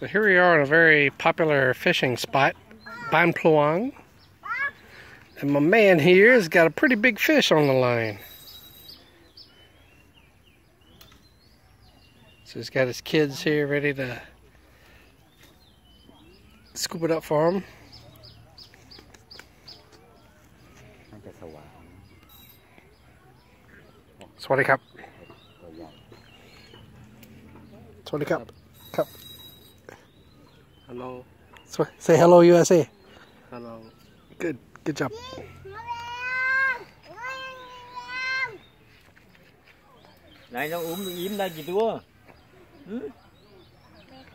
So here we are at a very popular fishing spot, Ban Pluang. And my man here has got a pretty big fish on the line. So he's got his kids here ready to scoop it up for him. Swaddy cup. Swaddy cup. Cup. Hello. Say hello, USA. Hello. Good. Good job. Này nó uống nó yếm ra gì đua. Ừ.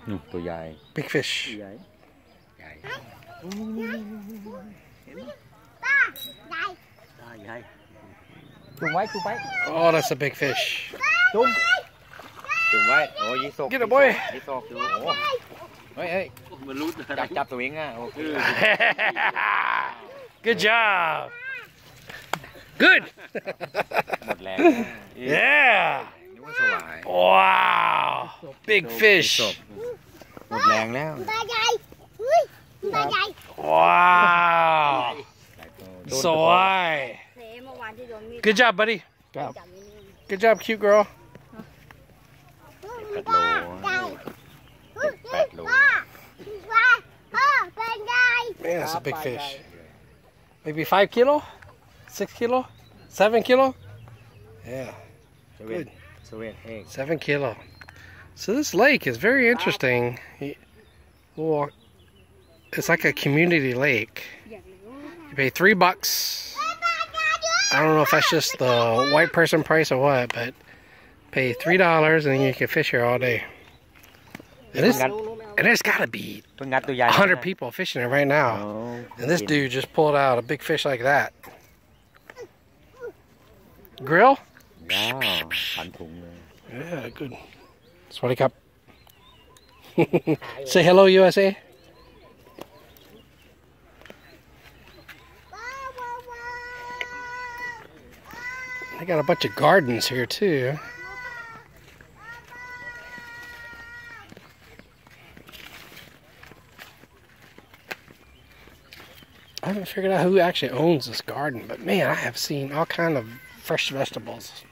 ừ. Tôi dài. Big fish. Dài. Dài. Ừ, ừ, dài. Trùng váy, trùng váy. Oh, that's a big fish. Trùng. Trùng váy. Oh, dí sọc. Get it, boy. Dí sọc. Oh. Hey, hey. ยู่โอ้เฮ้ยเฮ้ย มันรู้ จับจับตัวเองอ่ะโอเค Good job Good หมดแรง Yeah นึกว่าสวาย Wow Big fish หมดแรงแล้ว Wow หลายตัว So I เซ่เมื่อวานที่โดนมีด Good job buddy จับไม่นิ่ง Good job cute girl แปดโล Man, that's a big fish. Maybe five kilo, six kilo, seven kilo. Yeah, so good. So we had eight. Seven kilo. So this lake is very interesting. Well, it's like a community lake. You pay three bucks. I don't know if that's just the white person price or what, but pay three dollars and you can fish here all day. It is. And there's got to be 100 people fishing it right now. And this dude just pulled out a big fish like that. Grill? Yeah, good. Sweaty cup. Say hello, USA. They got a bunch of gardens here, too. I haven't figured out who actually owns this garden, but man, I have seen all kind of fresh vegetables,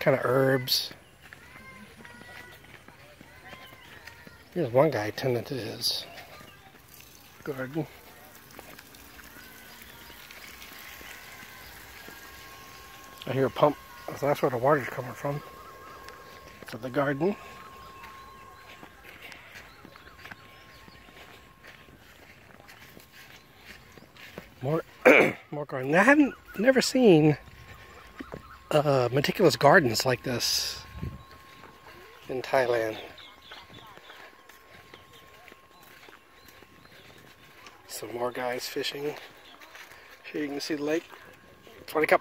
kind of herbs. Here's one guy tending to his garden. I hear a pump. That's where the water's coming from. For the garden. More, more garden. I haven't never seen uh, meticulous gardens like this in Thailand. Some more guys fishing. Here you can see the lake. 20 cup.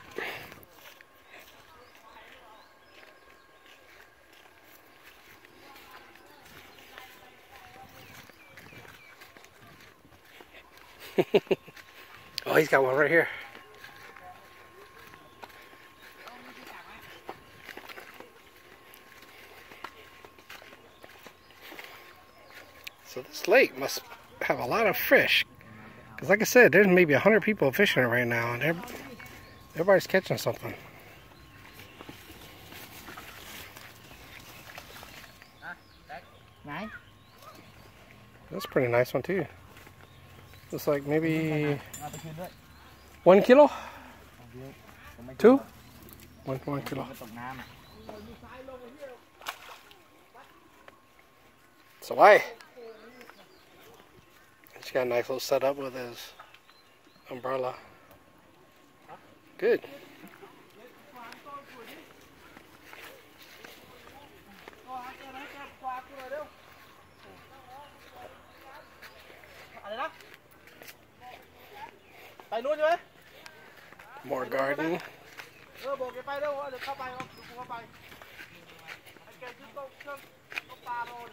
Oh, he's got one right here. So this lake must have a lot of fish. Because like I said, there's maybe 100 people fishing it right now. And everybody's catching something. That's a pretty nice one too. It's like maybe one kilo, two, one one kilo. So why? He's got a nice little setup with his umbrella. Good. นู้นใช่ไหม More garden. เออบอกแกไปเร็วเดี๋ยวเข้าไปเอาเดี๋ยวกูเข้าไปไอ้แกยึดโต๊ะเครื่องเอาปลาโลน